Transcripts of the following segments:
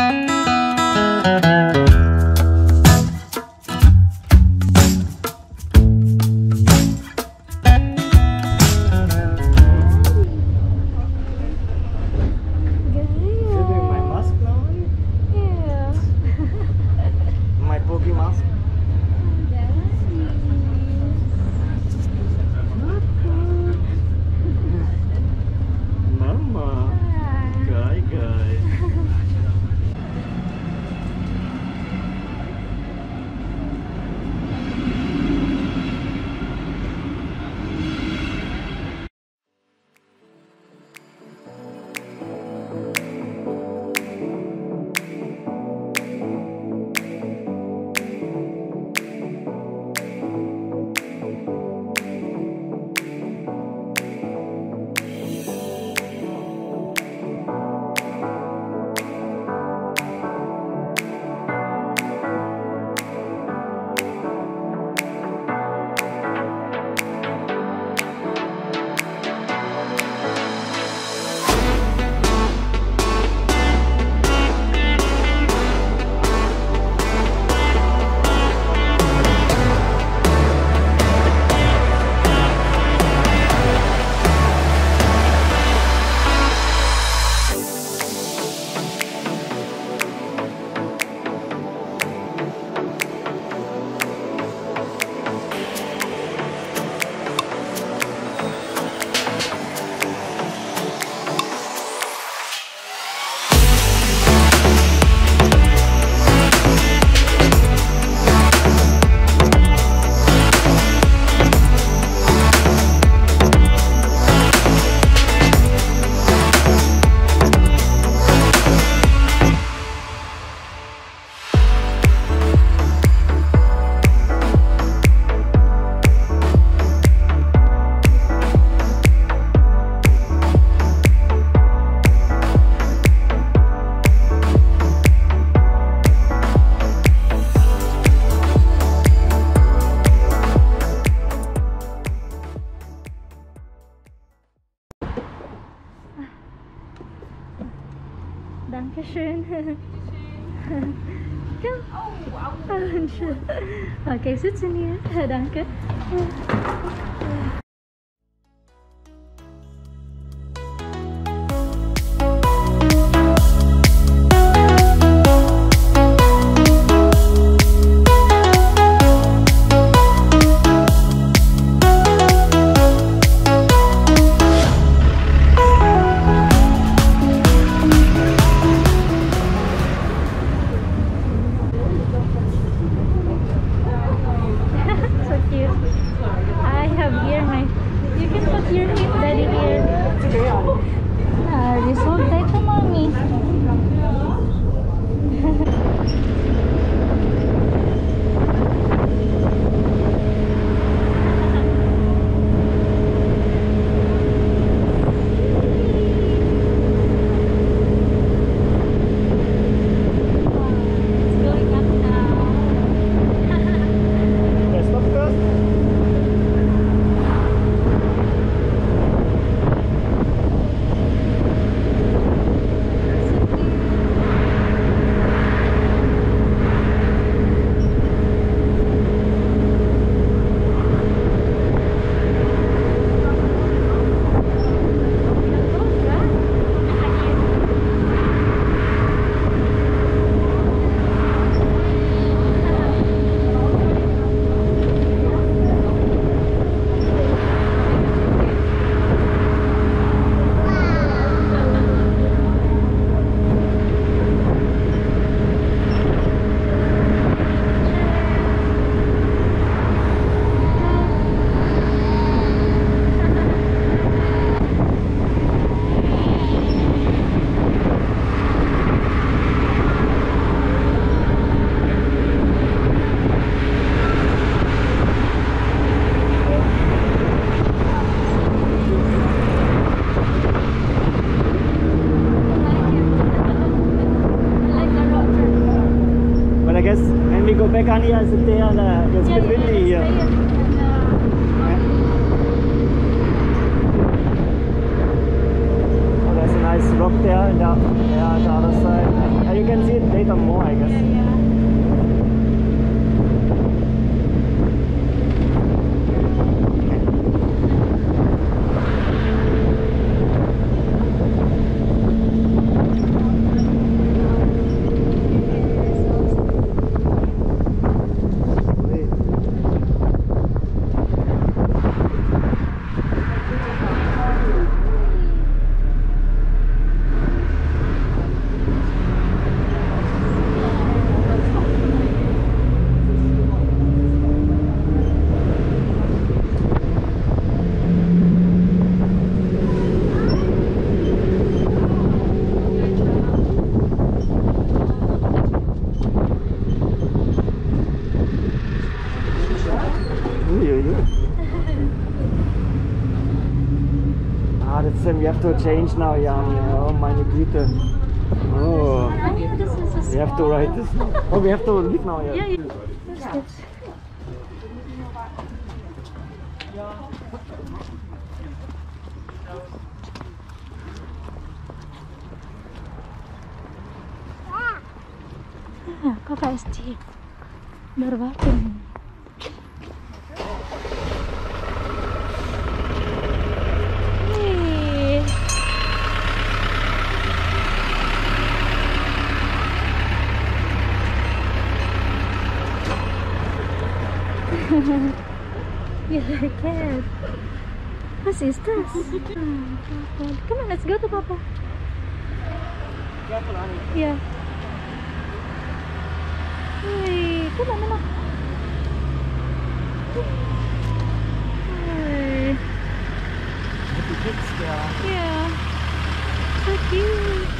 Zit windy hier. Oh, there's a nice rock there in the, yeah, the other side. And you can see and we have to change now, Jan. Oh, meine Güte. Oh, this is a we have to write this. Oh, we have to leave now, yeah. Yeah, yeah. What's this? Ah, Papa ist hier. Wir warten. Hey. I can. What is this? Come on, let's go to Papa. Careful, honey. Yeah. Hey, come on, Mama. Hey. Happy kids, yeah. Yeah. So cute.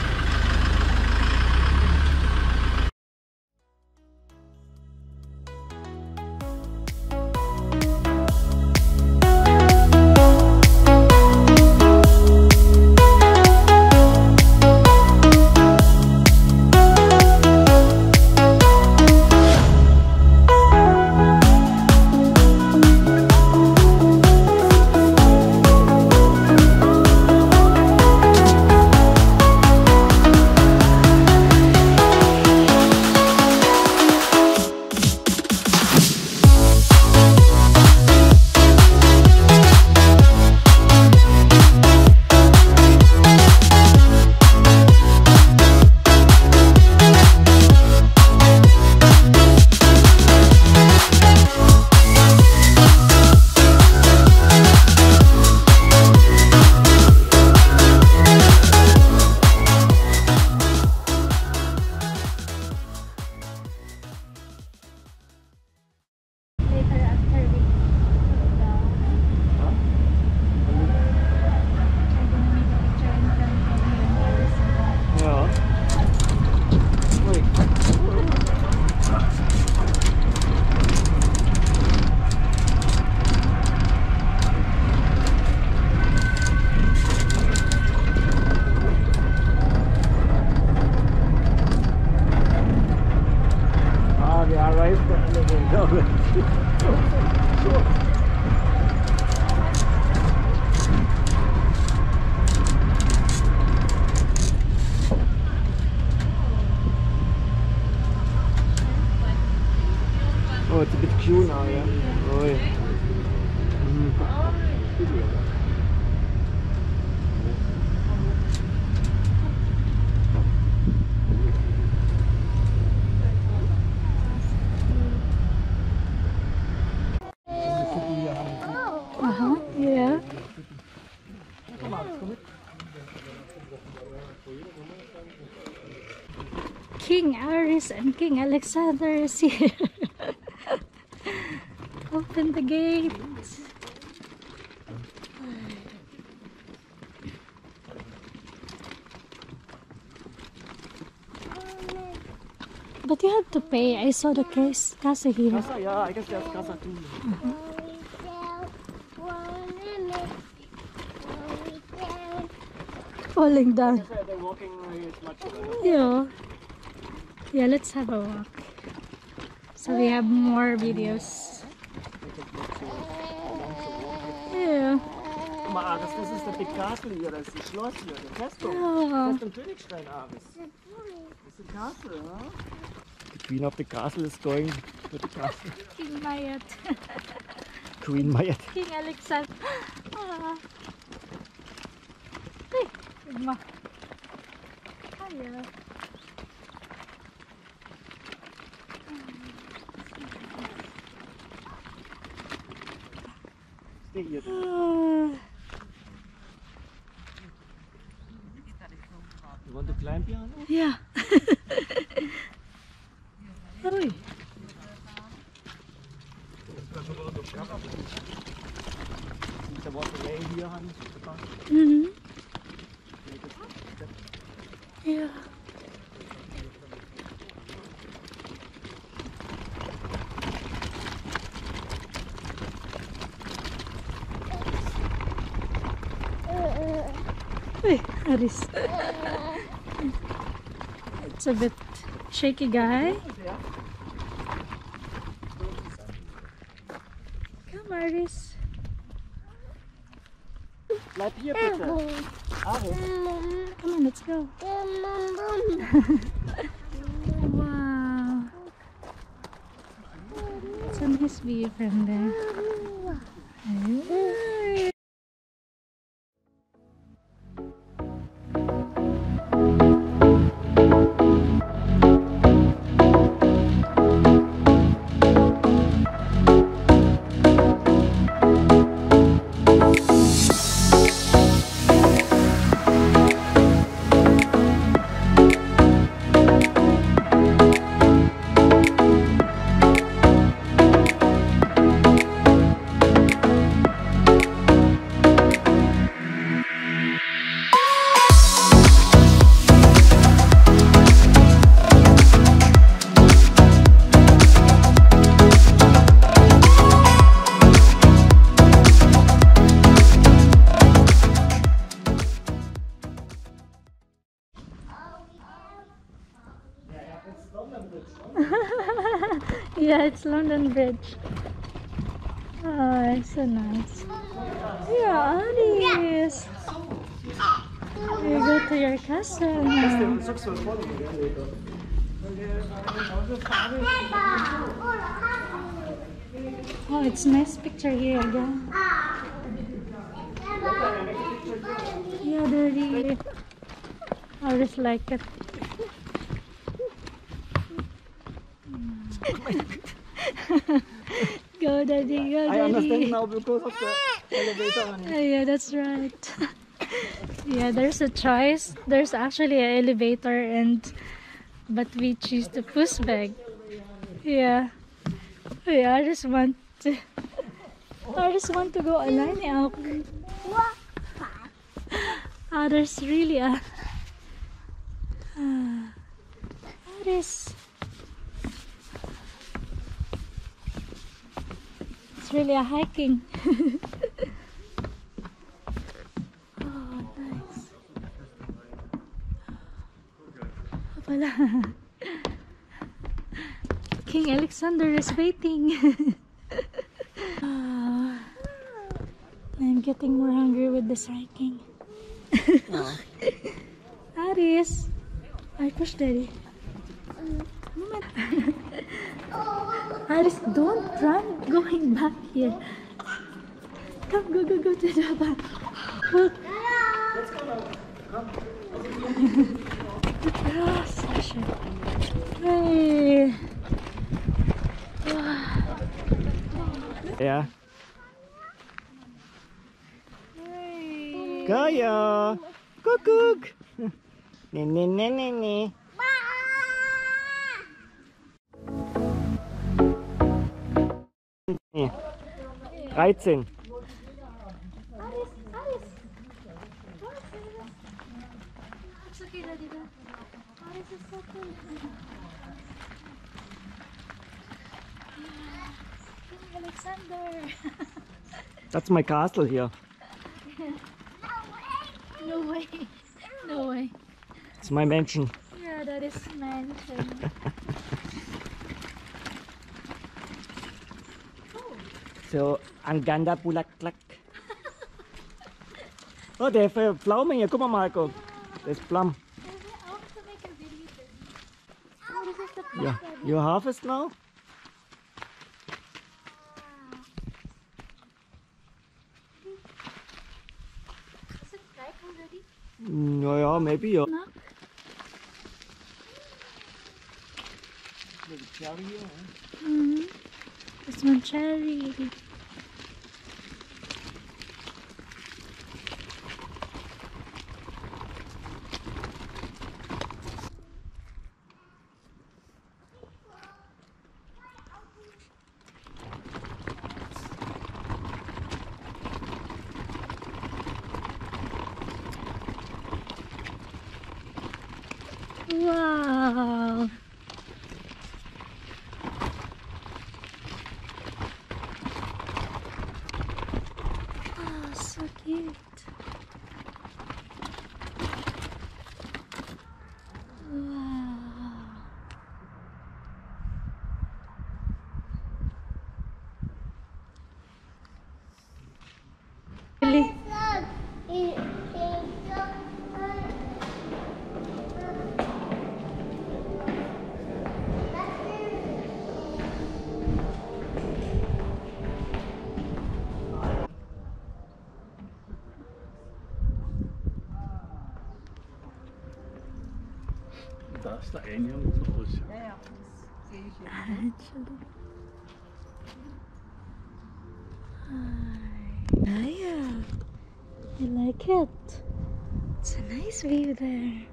King Ares and King Alexander is here. Open the gates. But you have to pay. I saw the case casa here. Kassa, yeah, I guess there's Kassa too. Falling down. Yeah, the walking is much better. Yeah. Yeah, let's have a walk. So we have more videos. Yeah. Guck mal, Ares, das ist der Big Castle hier, das ist das Schloss hier, der Festung. Ja. Festung Königstein, Ares. Das ist the castle, huh? The queen of the castle is going to the castle. King Mayat. Queen Maya. King Alexander. Ah. Hiya. Stay here. You want to climb piano? Yeah. Aroy. Since I want to lay here, honey. Mm-hmm. Yeah. Ares. It's a bit shaky guy. Come Ares. Bleib hier bitte. Ares. Come on, let's go. Wow. It's on his view from there. London Bridge. Oh, it's so nice. Yeah, Ares. You go to your castle now. Oh, it's nice picture here again. Yeah, daddy. I just like it. go, daddy, go, I understand now because of the elevator. Uh, yeah, that's right. yeah, there's a choice. There's actually an elevator, and but we choose the push bag. Yeah, yeah. I just want to. I just want to go Alani out. Ah, there's really a. Ah, there's. It's really a hiking. oh, nice. Pala. King Alexander is waiting. I'm getting more hungry with this hiking. Oh. Ares, I push daddy. Mm. Ares, don't run going back here. Come, go, go, go to the back. Look. Ah, Sasha. Hey. Ja. Hey. Kaya. Kuckuck. Nee, nee, nee, nee, nee. Cool. King Alexander. That's my castle here. No way. No way. It's my mansion. Yeah, that is mansion. So, ang ganda bulaklak. Oh, they have a flower here. Guck mal, Marco. There's plum. I want to make a video. Oh, this is the Yeah. You harvest now? Is it? No, yeah, maybe. Yeah. No. This one cherry. Wow. Oh, so cute. Ist der Einhorn und aus. Ja, ja, das sehe ich jetzt. Actually. Hi. Naya, you like it? It's a nice view there.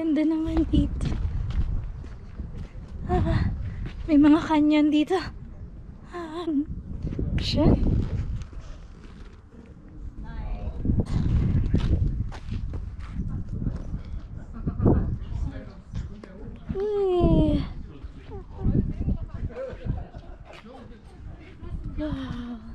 Ganda naman dito. Ah, may mga kanyon dito. Ah, shit. Uy. Wow.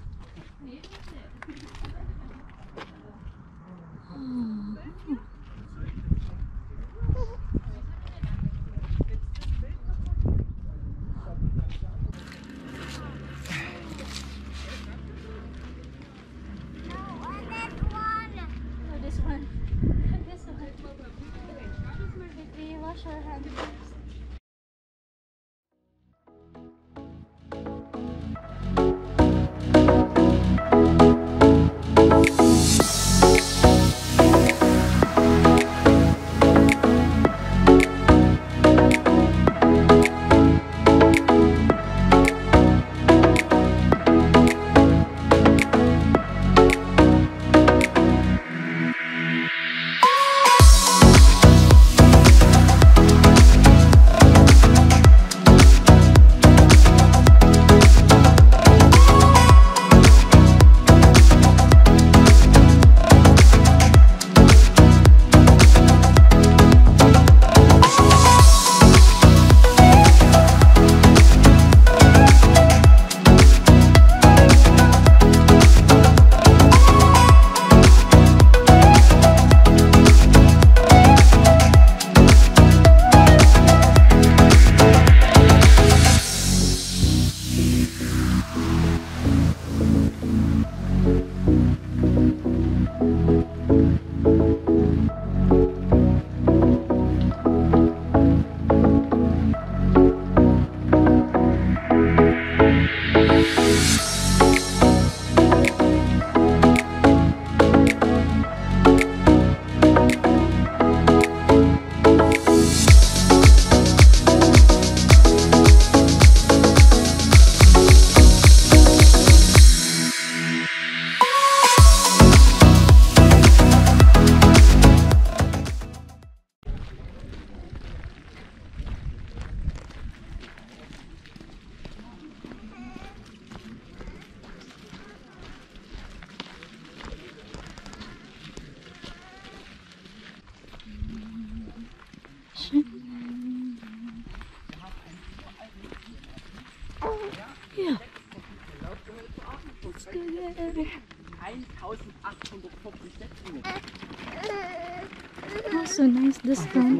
So nice this on.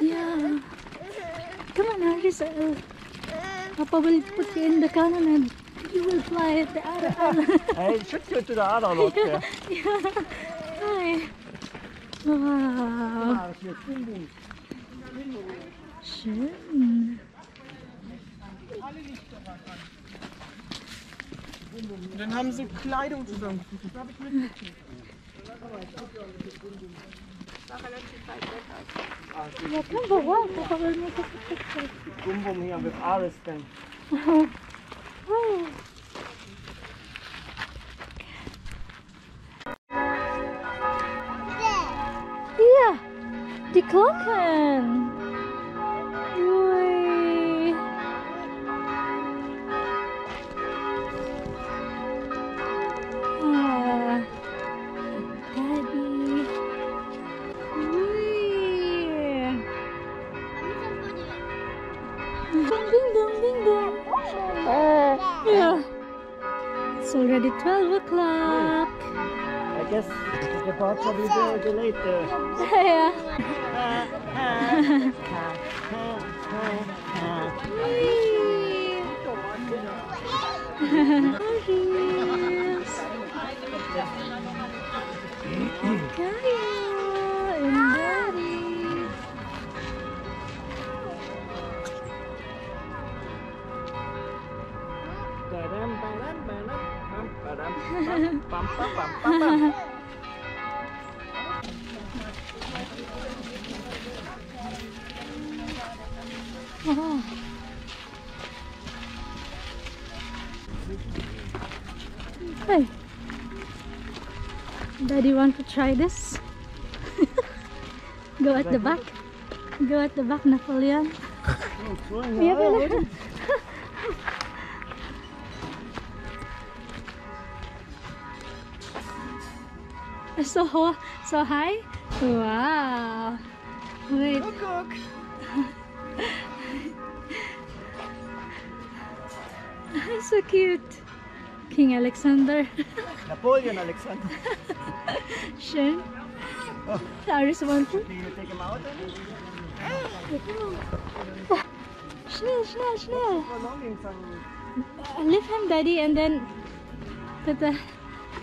Yeah. Come on, Harisel. Papa will put you in the cannon and you will fly at the other Hey, should go to the other lot there. Yeah. Hi. Wow. Schön. Und dann haben sie Kleidung zusammen. Ja, come for one. Papa will make us a picture. Boom, boom here with Ares then. Oh. Ja, die klokken. The boats will be there delayed there. yeah. Hey. Daddy want to try this? Go at the back. Go at the back, Napoleon. Pala. So, so high? Wow. Wait. Look, look. So cute. King Alexander. Napoleon Alexander. Shen. Oh. Ares one for. Do you take him out? Schnell, schnell, schnell. Uh, lift him, daddy, and then put the.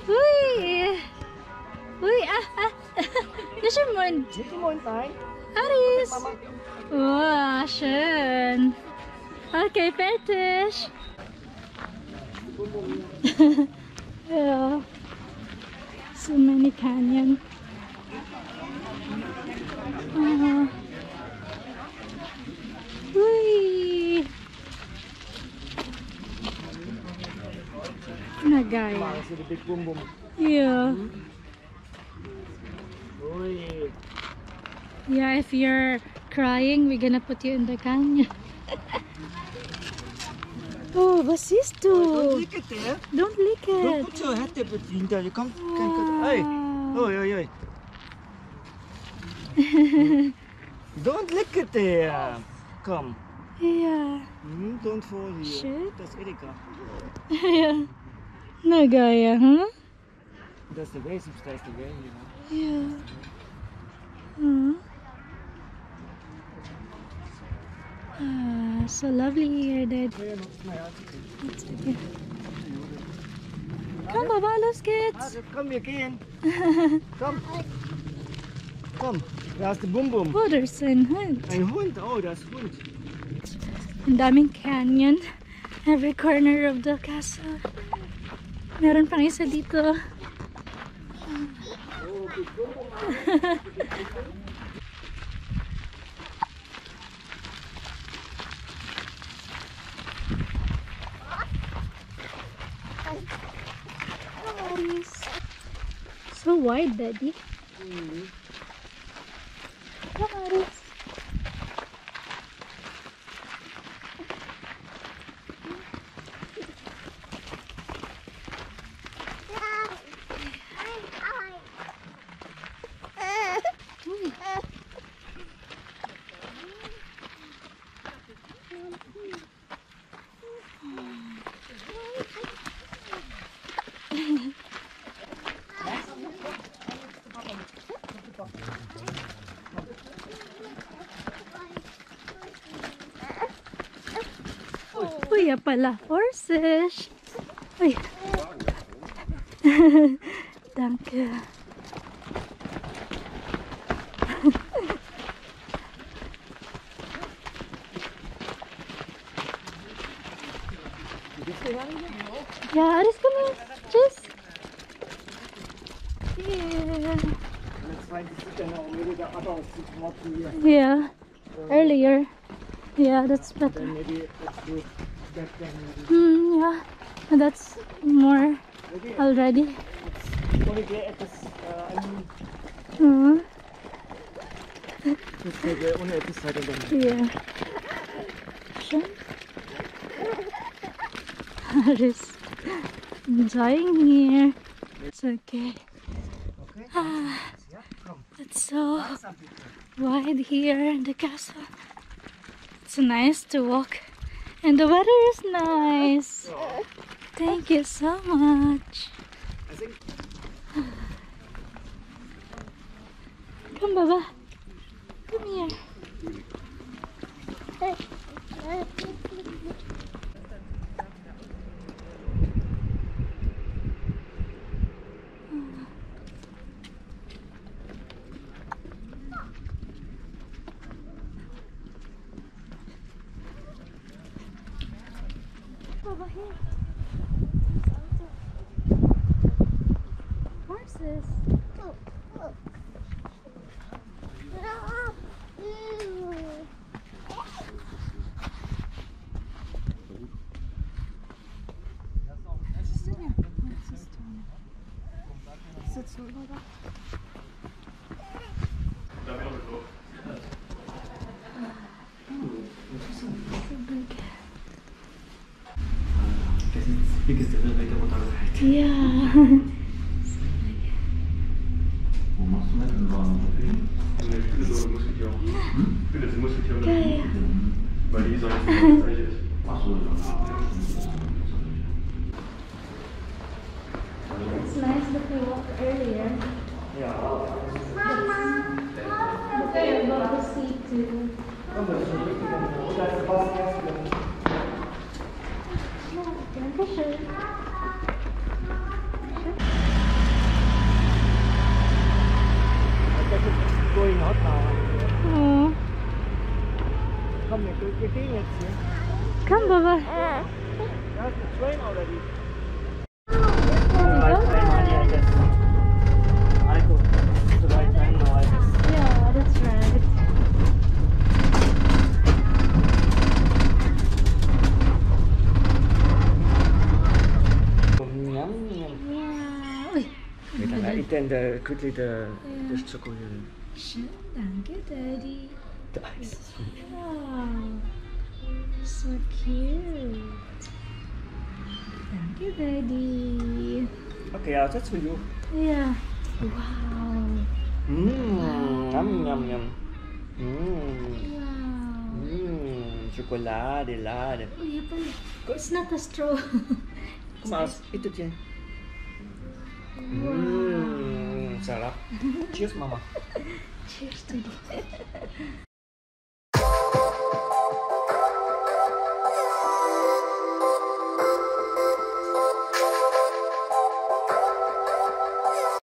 Uy! Uy, ah, ah. Das ist Mund. Nicht im Mund rein. Ares. Wow, schön. Okay, fertig. yeah. So many canyon. Uh, Uy! Nagaya. Yeah. Yeah, if you're crying, we're gonna put you in the canyon. oh, Don't Basisto! lick it there. Don't lick Don't it. put your head there between there. You come. Can, can, hey. Wow. Oi, oi, oi. Don't lick it there. Come. Yeah. Hmm, don't fall here. Shit. That's Erika. yeah. Nagaya, huh? That's the way, since that's the way, you know. Yeah. Huh? Ah, so lovely here, Dad. Kaya no, smile. It's okay. Come, Baba, los kids. Ah, come again. Come. Come. Da ist der Bum Bum. Oh, there's an hunt. Ein Hund. Oh, das ist Hund. Ang daming canyon. Every corner of the castle. Meron pang isa dito. Nice. So wide, Daddy. Hmm. Come, Ares. Kuya pala, horses. Uy. Danke. Ja, alles gut. Tschüss. Yeah. Yeah. Earlier. Yeah, that's better. Hmm, yeah. That's more Maybe already. it's only there uh, I mean, just for the only of. Yeah. Just here. It's okay. Okay? Ah, it's so wide here in the castle. It's nice to walk. And the weather is nice. Thank you so much. Come, Baba. Come here. Baba, here. Horses. sitzen, Baba. Das ist das biggest elevator what I've had. Yeah. Wo machst du mit dem Bahn? Ich bin so ein Musketier. Ich bin jetzt ein Musketier, Geil. Weil die Seite das gleiche ist. Achso, ja. It's nice that we walked earlier. Ja. But we're about to see too. Komm, das ist schon richtig. Da ist was erst. Yeah, Dankeschön. I guess it's going hot now. Oh. Komm, wir, wir gehen jetzt hier. Come, Baba. That's the train already. Can we Right go? time, honey, I guess. I go. It's the right time now, I guess. Yeah, that's right. Yum, yum. Yeah. Uy. Wait, I eat then the, quickly the, the chocolate. Schön, danke, Daddy. The ice. Wow. So cute. Danke, Daddy. Okay, yeah, that's for you. Yeah. Wow. Mmm, yum, yum, yum. Mmm, Wow. mmm, chocolade, lade. Oh, yeah, but it's not a straw. Come on, eat it, Jen. Mmm, sarap. Cheers, mama. Cheers to